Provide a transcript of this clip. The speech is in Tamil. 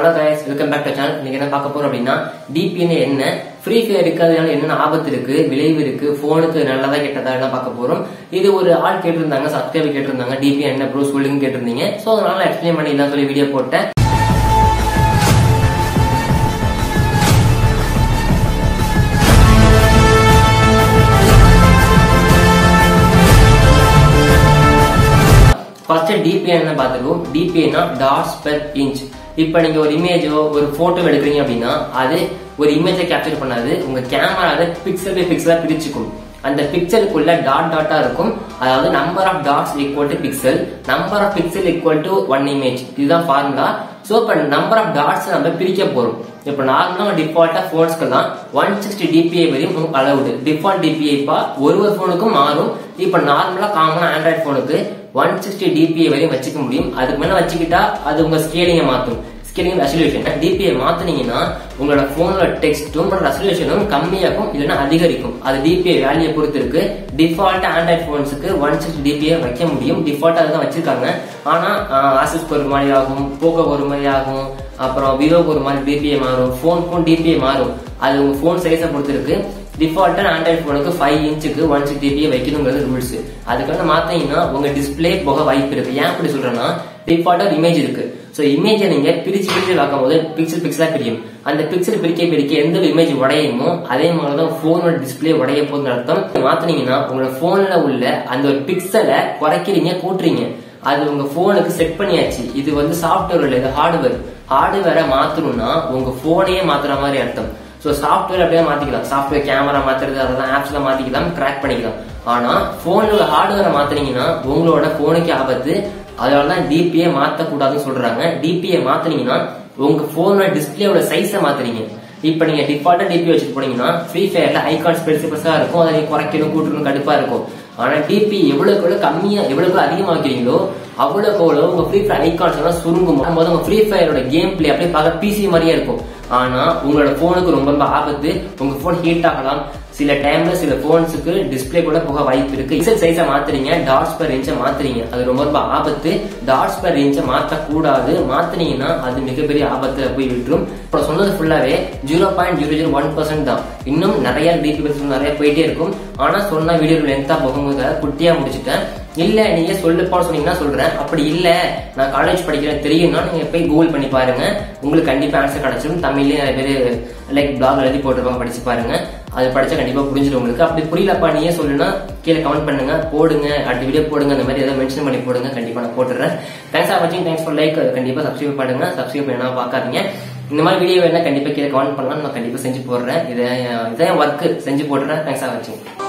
Hello guys welcome back to channel இன்னைக்கு என்ன பார்க்க போறோம் அப்படின்னா டிபிஎன் என்ன ஃப்ரீ ஃபயர் இருக்கிறதுனால என்னென்ன ஆபத்து இருக்கு விளைவு இருக்கு போனுக்கு நல்லதா கெட்டதா எல்லாம் பார்க்க போறோம். இது ஒரு ஆள் கேட்டிருந்தாங்க சப்ஸ்கிரைபர் கேட்டிருந்தாங்க டிபி என்ன ப்ரோ சொல்லுங்க கேட்டிருந்தீங்க. ஸோ அதனால எக்ஸ்பிளைன் பண்ணிடலாம் சொல்லி வீடியோ போட்டேன். ஃபர்ஸ்ட் டிபிஎன் பார்த்துக்கோ டிபிஎன்னா டாட்ஸ் பெர் இன்ச் இப்போ நீங்க ஒரு இமேஜோ ஒரு போட்டோ எடுக்கிறீங்க அப்படின்னா அது ஒரு இமேஜை கேப்சர் பண்ணாது. உங்க கேமராவை பிக்சல் பை பிக்சலாக பிரிச்சுக்கும். அந்த பிக்சலுக்குள்ள டாட் டாட்டா இருக்கும். அதாவது number of dots equal to pixel number of pixel equal to one image இதுதான் ஃபார்முலா ஸோ இப்போ நம்பர் ஆஃப் டாட்ஸ் நம்ம பிரிக்க போறோம். இப்போ நார்மலாக டிஃபால்ட்டா ஃபோன்ஸ்க்கெல்லாம் ஒன் சிக்ஸ்டி டிபிஐ வரையும் அலவுடு டிஃபால்ட் டிபிஐ இப்போ ஒரு ஒரு ஃபோனுக்கும் மாறும். இப்போ நார்மலாக காமனாக ஆண்ட்ராய்ட் ஃபோனுக்கு ஒன் சிக்ஸ்டி டிபிஐ வரையும் வச்சுக்க முடியும். அதுக்கு மேலே வச்சுக்கிட்டா அது உங்க ஸ்கேலிங்கை மாற்றும் ஸ்கேலிங் ரெசல்யூஷன் டிபிஐ மாத்தினீங்கன்னா உங்களோட போனோட டெக்ஸ்ட்டும் ரெசல்யூஷனும் கம்மியாகும் இல்லைன்னா அதிகரிக்கும். அது டிபிஐ வேல்யூ பொறுத்து இருக்கு டிஃபால்ட் ஆண்ட்ராய்ட் போன்ஸுக்கு ஒன் சிக்ஸ்டி டிபிஐ வைக்க முடியும். டிஃபால்ட் அதுதான் வச்சிருக்காங்க. ஆனா ஆசிஸ் ஒரு மாதிரி ஆகும் போக்கோ ஒரு மாதிரி ஆகும். அப்புறம் விவோக்கு ஒரு மாதிரி டிபிஐ மாறும். ஃபோன் ஃபோன் டிபிஐ மாறும். அது உங்க ஃபோன் சைஸை பொறுத்து டிஃபால்ட்டாக டிஃபால்ட்டா ஆண்ட்ராய்ட் ஃபோனுக்கு ஃபைவ் இன்ச்சுக்கு ஒன் சிக்ஸ் டிபியை வைக்கணுங்கிறது ரூல்ஸ் அதுக்காக மாத்தீங்கன்னா உங்க டிஸ்பிளே போக வாய்ப்பு இருக்கு. ஏன் அப்படி சொல்றேன்னா டிஃபால்ட்டா ஒரு இமேஜ் இருக்கு. ஸோ இமேஜை நீங்க பிரிச்சு பிரிச்சு பார்க்கும் போது பிக்சல் பிக்சலா பிரியும். அந்த பிக்சல் பிரிக்க பிரிக்க எந்த ஒரு இமேஜ் உடையுமோ அதே மாதிரி தான் ஃபோனோட டிஸ்பிளே உடைய போகுதுன்னு அர்த்தம். மாத்தினீங்கன்னா உங்களோட ஃபோன்ல உள்ள அந்த ஒரு பிக்சலை குறைக்கிறீங்க கூட்டுறீங்க. அது உங்க போனுக்கு செட் பண்ணியாச்சு. இது வந்து சாஃப்ட்வேர் இல்லை இது ஹார்ட்வேர் ஹார்ட்வேரை மாத்தணும்னா உங்க போனையே மாத்துற மாதிரி அர்த்தம். ஸோ சாஃப்ட்வேர் அப்படியே மாத்திக்கலாம். சாஃப்ட்வேர் கேமரா மாத்துறது அதெல்லாம் ஆப்ஸ்ல மாத்திக்கலாம் கிராக் பண்ணிக்கலாம். ஆனா போன்ல ஹார்ட்வேரை மாத்தினீங்கன்னா உங்களோட போனுக்கு ஆபத்து. அதனாலதான் டிபிஏ மாத்தக்கூடாதுன்னு சொல்றாங்க. டிபிஏ மாத்தினீங்கன்னா உங்க போனோட டிஸ்பிளேயோட சைஸை மாத்துறீங்க. இப்ப நீங்க டிஃபால்ட்டா டிபி வச்சுட்டு போனீங்கன்னா ஃப்ரீ ஃபயர்ல ஐகான்ஸ் பெருசு பெருசா இருக்கும். அதை நீங்க குறைக்கணும் கூட்டணும் கடுப்பா இருக்கும். ஆனா டிபி எவ்வளவுக்கு எவ்வளவு கம்மியா எவ்வளவுக்கு அதிகமாக்கிறீங்களோ அவ்வளோ அவ்வளவு உங்க ஃப்ரீ ஃபயர் ஐகான்ஸ் எல்லாம் சுருங்கும் போது உங்க ஃப்ரீ ஃபயரோட கேம் பிளே அப்படியே பார்க்க பிசி மாதிரியே இருக்கும். ஆனா உங்களோட போனுக்கு ரொம்ப ரொம்ப ஆபத்து. உங்க போன் ஹீட் ஆகலாம். சில டைம்ல சில போன்ஸுக்கு டிஸ்பிளே கூட போக வாய்ப்பு இருக்கு. பிக்சல் சைஸை மாத்துறீங்க டாட்ஸ் பர் இன்ச்சை மாத்துறீங்க. அது ரொம்ப ரொம்ப ஆபத்து. டாட்ஸ் பர் இன்ச்சை மாத்த மாத்தினீங்கன்னா அது மிகப்பெரிய ஆபத்துல போய் விட்டுரும். இப்போ சொன்னது ஃபுல்லாவே zero point zero zero one percent தான். இன்னும் நிறைய டிபி நிறைய போயிட்டே இருக்கும். ஆனா சொன்ன வீடியோ லென்த்தா போகும்போது குட்டியா முடிச்சுட்டேன். இல்ல நீங்க சொல்லுப்பான்னு சொன்னீங்கன்னா சொல்றேன். அப்படி இல்ல நான் காலேஜ் படிக்கிறேன் தெரியும்னா நீங்க போய் கூகுள் பண்ணி பாருங்க. உங்களுக்கு கண்டிப்பா ஆன்சர் கிடைச்சிடும் தமிழ்லயே நிறைய பேர் லைக் பிளாக் எழுதி போட்டிருப்பாங்க படிச்சு பாருங்க. அது படிச்சா கண்டிப்பா புரிஞ்சிடும் உங்களுக்கு. அப்படி புரியலப்பா நீயே சொல்லுனா கீழே கமெண்ட் பண்ணுங்க. போடுங்க. அடுத்த வீடியோ போடுங்க. அந்த மாதிரி ஏதாவது மென்ஷன் பண்ணி போடுங்க. கண்டிப்பா நான் போட்டுறேன். தேங்க்ஸ் ஃபார் வாட்சிங் தேங்க்ஸ் ஃபார் லைக் கண்டிப்பா சப்ஸ்கிரைப் பண்ணுங்க. சப்ஸ்கிரைப் பண்ணா பாக்காதீங்க இந்த மாதிரி வீடியோ வேணா கண்டிப்பா கீழே கமெண்ட் பண்ணலாம். நான் கண்டிப்பா செஞ்சு போடுறேன். இதை இதான் ஒர்க் செஞ்சு போடுறேன் தேங்க்ஸ் ஃபார் வாட்சிங்